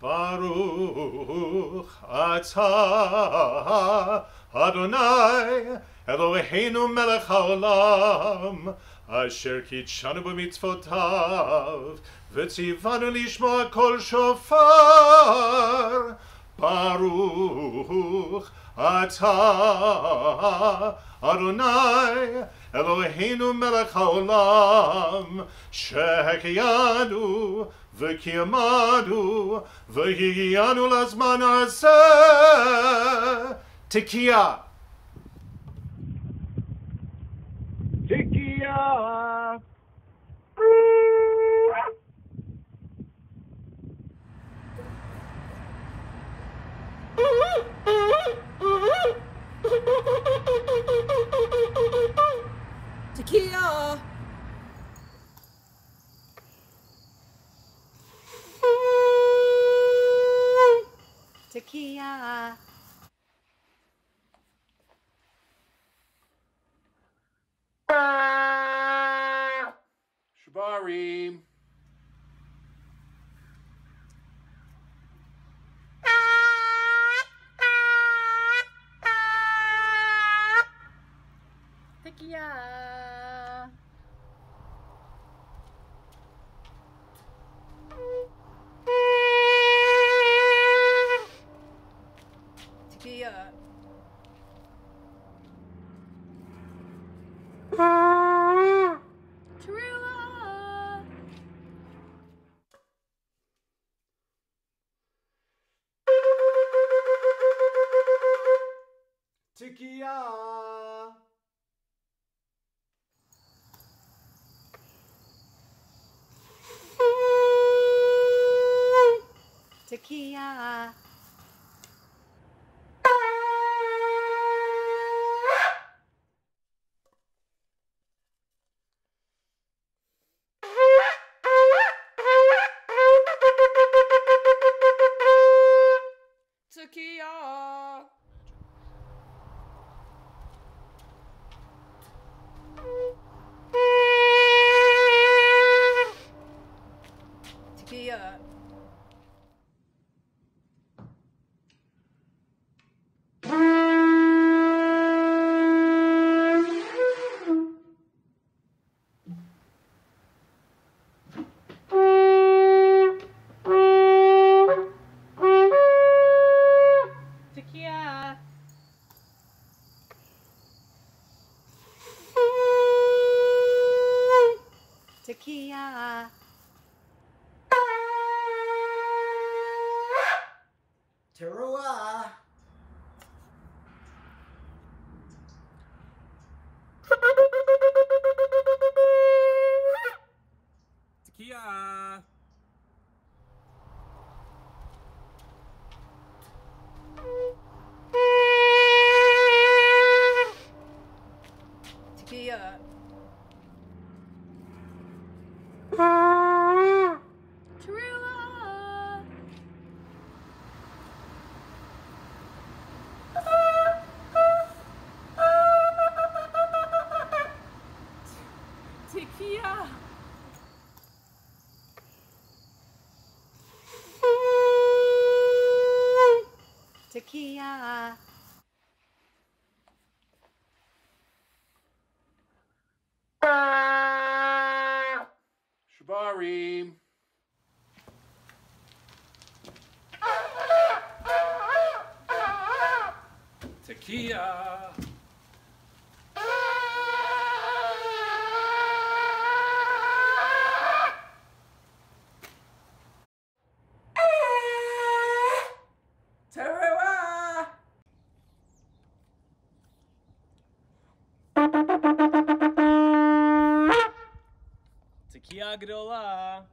Baruch atah Adonai Eloheinu melech haolam Asher kid'shanu b'mitzvotav V'tzivanu lishmoa kol shofar Baruch atah Adonai Eloheinu melech haolam Shehecheyanu V'kiy'manu V'higiyanu lazman Tekiah. Tekiah! Shevarim. Tekiah! Tekiah! Tekiah! Tekiah! Tekiah! Shevarim. Tekiah. Tiagrola!